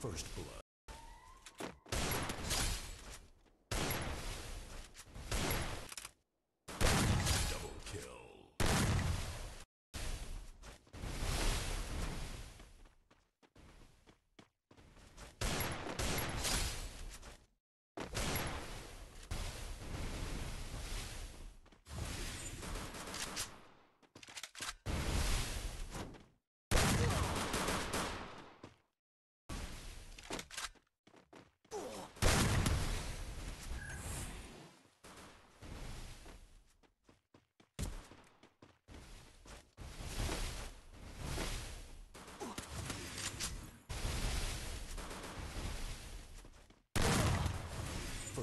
First blood.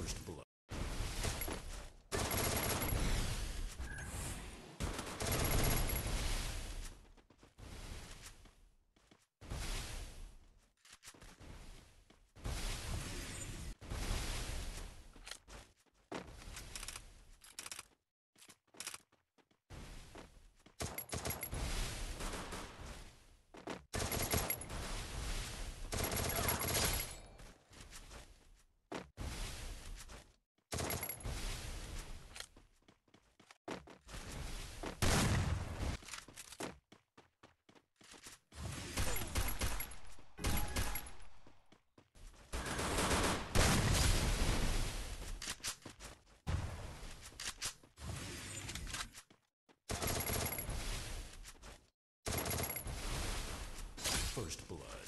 First blood. First Blood.